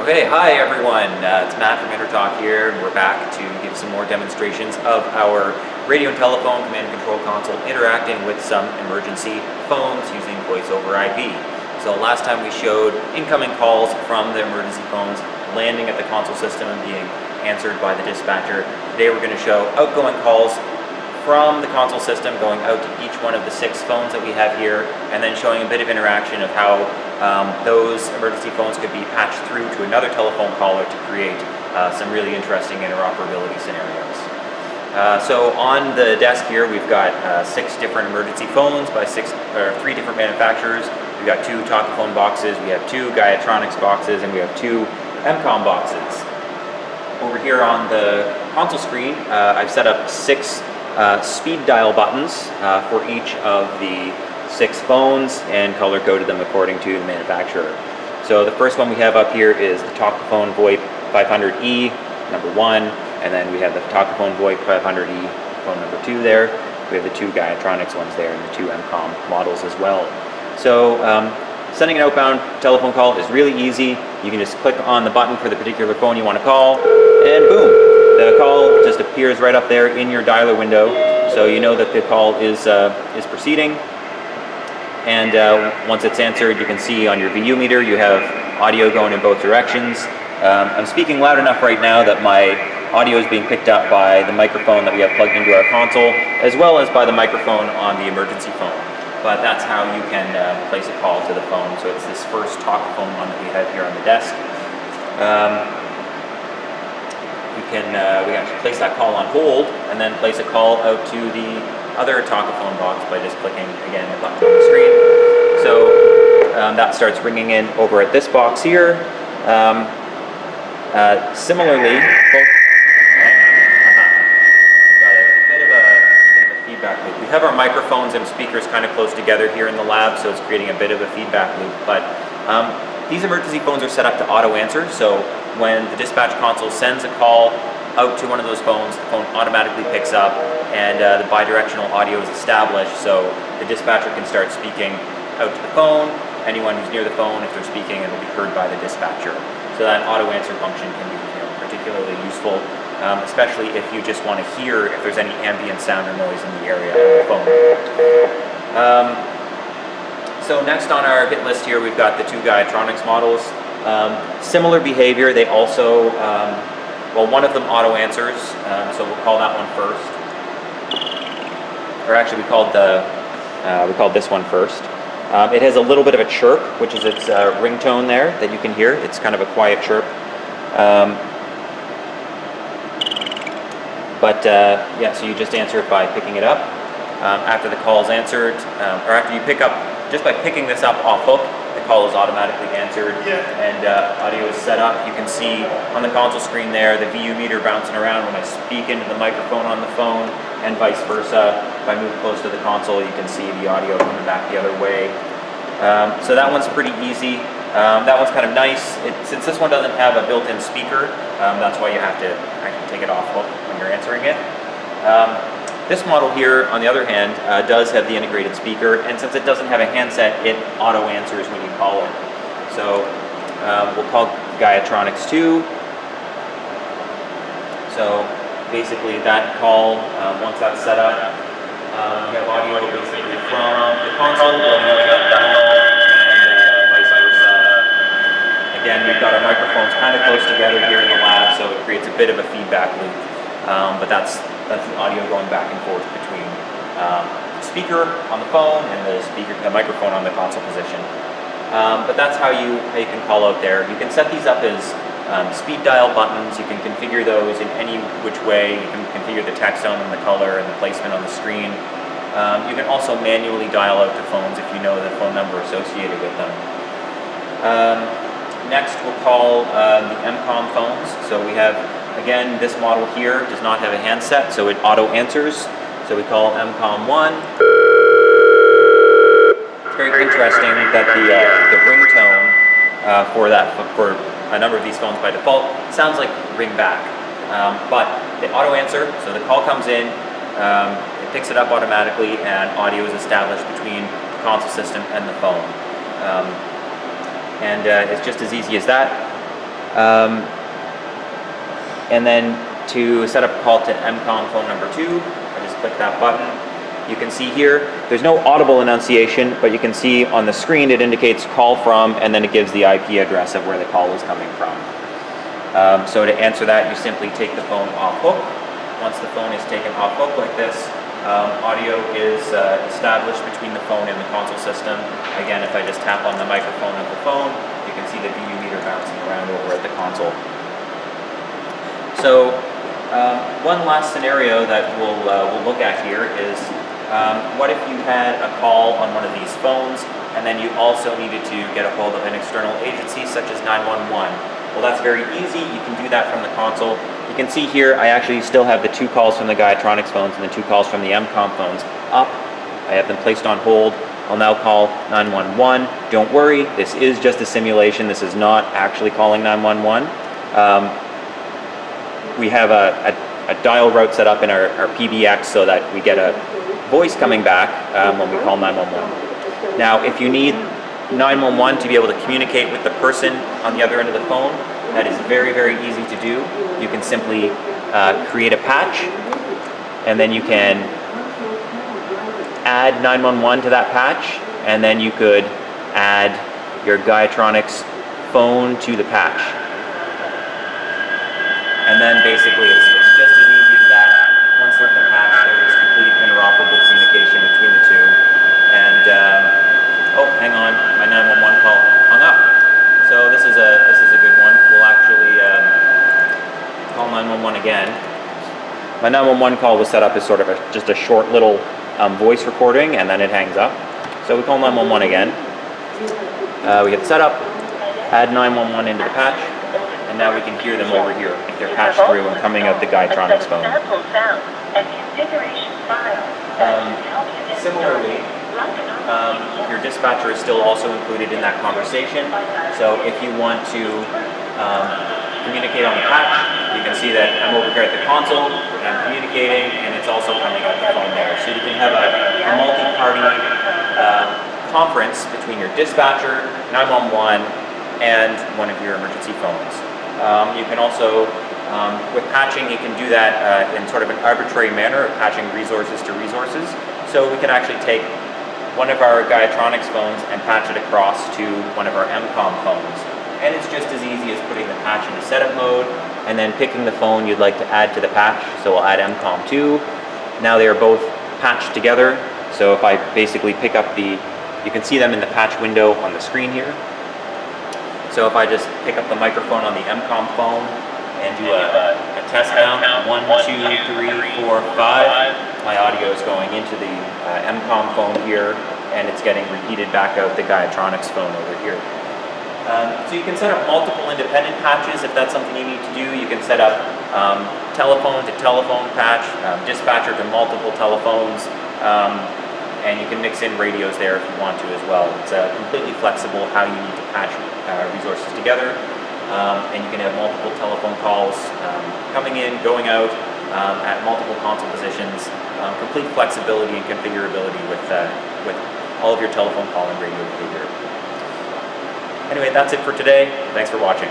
Okay, hi everyone. Uh, it's Matt from Intertalk here, and we're back to give some more demonstrations of our radio and telephone command and control console interacting with some emergency phones using voice over IP. So last time we showed incoming calls from the emergency phones landing at the console system and being answered by the dispatcher. Today we're going to show outgoing calls from the console system going out to each one of the six phones that we have here and then showing a bit of interaction of how um, those emergency phones could be patched through to another telephone caller to create uh, some really interesting interoperability scenarios. Uh, so on the desk here we've got uh, six different emergency phones by six or three different manufacturers. We've got two Talkaphone boxes, we have two GAI-Tronics boxes, and we have two Emcom boxes. Over here on the console screen, uh, I've set up six uh, speed dial buttons uh, for each of the six phones and color coded them according to the manufacturer. So the first one we have up here is the Talkaphone VoIP 500E, number one, and then we have the Talkaphone VoIP 500E, phone number two there. We have the two GAI-Tronics ones there and the two Emcom models as well. So um, sending an outbound telephone call is really easy. You can just click on the button for the particular phone you want to call, and boom, the call just appears right up there in your dialer window, so you know that the call is, uh, is proceeding. And uh, once it's answered, you can see on your VU meter you have audio going in both directions. Um, I'm speaking loud enough right now that my audio is being picked up by the microphone that we have plugged into our console, as well as by the microphone on the emergency phone. But that's how you can uh, place a call to the phone. So it's this first talk phone one that we have here on the desk. Um, we can uh, we actually place that call on hold and then place a call out to the other Talkaphone box by just clicking again the button on the screen. So um, that starts ringing in over at this box here. Um, uh, similarly, We have our microphones and speakers kind of close together here in the lab, so it's creating a bit of a feedback loop. But um, these emergency phones are set up to auto answer, so when the dispatch console sends a call out to one of those phones, the phone automatically picks up and uh, the bidirectional audio is established so the dispatcher can start speaking out to the phone. Anyone who's near the phone, if they're speaking, it'll be heard by the dispatcher. So that auto answer function can be you know, particularly useful, um, especially if you just want to hear if there's any ambient sound or noise in the area of the phone. Um, so next on our hit list here, we've got the two GAI-Tronics models. Um, similar behavior, they also, um, well, one of them auto answers, um, so we'll call that one first. Or actually, we called the, uh, we called this one first. Um, it has a little bit of a chirp, which is its uh, ringtone there that you can hear. It's kind of a quiet chirp. Um, but uh, yeah, so you just answer it by picking it up. Um, after the call is answered, or after you pick up, just by picking this up off hook, the call is automatically answered yeah. and uh, audio is set up. You can see on the console screen there the VU meter bouncing around when I speak into the microphone on the phone and vice versa. If I move close to the console, you can see the audio coming back the other way. Um, so that one's pretty easy. Um, that one's kind of nice. It, since this one doesn't have a built-in speaker, um, that's why you have to actually take it off when you're answering it. This model here, on the other hand, uh, does have the integrated speaker, and since it doesn't have a handset, it auto answers when you call it. So um, we'll call GAI-Tronics 2. So basically that call, um, once that's set up, um, you have audio basically from the console going out that dial, and uh. Again, we've got our microphones kind of close together here in the lab, so it creates a bit of a feedback loop. Um, but that's that's the audio going back and forth between um, the speaker on the phone and the speaker, the microphone on the console position. Um, but that's how you how you can call out there. You can set these up as um, speed dial buttons. You can configure those in any which way. You can configure the text tone and the color and the placement on the screen. Um, you can also manually dial out to phones if you know the phone number associated with them. Um, next, we'll call uh, the Emcom phones. So we have Again, this model here does not have a handset, so it auto answers. So we call Emcom1. It's very interesting that the, uh, the ringtone uh, for that for a number of these phones by default sounds like ring back. Um, but they auto answer, so the call comes in, um, it picks it up automatically, and audio is established between the console system and the phone. Um, and uh, it's just as easy as that. Um, and then to set up a call to Emcom phone number two, I just click that button. You can see here, there's no audible enunciation, but you can see on the screen it indicates call from, and then it gives the IP address of where the call is coming from. Um, so to answer that, you simply take the phone off hook. Once the phone is taken off hook like this, um, audio is uh, established between the phone and the console system. Again, if I just tap on the microphone of the phone, you can see the VU meter bouncing around over at the console. So um, one last scenario that we'll, uh, we'll look at here is um, what if you had a call on one of these phones and then you also needed to get a hold of an external agency such as 911? Well, that's very easy. You can do that from the console. You can see here, I actually still have the two calls from the GAI-Tronics phones and the two calls from the Emcom phones up. I have them placed on hold. I'll now call 911. Don't worry, this is just a simulation. This is not actually calling 911. Um, we have a, a, a, dial route set up in our, our, PBX so that we get a voice coming back um, when we call 911. Now, if you need 911 to be able to communicate with the person on the other end of the phone, that is very, very easy to do. You can simply uh, create a patch and then you can add 911 to that patch and then you could add your GAI-Tronics phone to the patch. And then basically it's, it's just as easy as that. Once they're in the patch, there is complete interoperable communication between the two. And, um, oh, hang on, my 911 call hung up. So this is a, this is a good one. We'll actually um, call 911 again. My 911 call was set up as sort of a, just a short little um, voice recording and then it hangs up. So we call 911 again. Uh, we get set up, add 911 into the patch, and now we can hear them over here. They're patched through and coming out the GAI-Tronics phone. Um, similarly, um, your dispatcher is still also included in that conversation. So if you want to um, communicate on the patch, you can see that I'm over here at the console, and I'm communicating, and it's also coming out the phone there. So you can have a, a multi-party uh, conference between your dispatcher, 911, and one of your emergency phones. Um, you can also, um, with patching, you can do that uh, in sort of an arbitrary manner of patching resources to resources. So we can actually take one of our GAI-Tronics phones and patch it across to one of our Emcom phones. And it's just as easy as putting the patch into setup mode and then picking the phone you'd like to add to the patch. So we'll add Emcom 2. Now they are both patched together. So if I basically pick up the, you can see them in the patch window on the screen here. So if I just pick up the microphone on the Emcom phone and do a, a test count, one, two, three, four, five, my audio is going into the uh, Emcom phone here and it's getting repeated back out the GAI-Tronics phone over here. Um, so you can set up multiple independent patches if that's something you need to do. You can set up um, telephone to telephone patch, um, dispatcher to multiple telephones, um, and you can mix in radios there if you want to as well. It's uh, completely flexible how you need to patch uh, resources together, um, and you can have multiple telephone calls um, coming in, going out at multiple console positions. complete flexibility and configurability with, uh, with all of your telephone call and radio behavior. Anyway, that's it for today. Thanks for watching.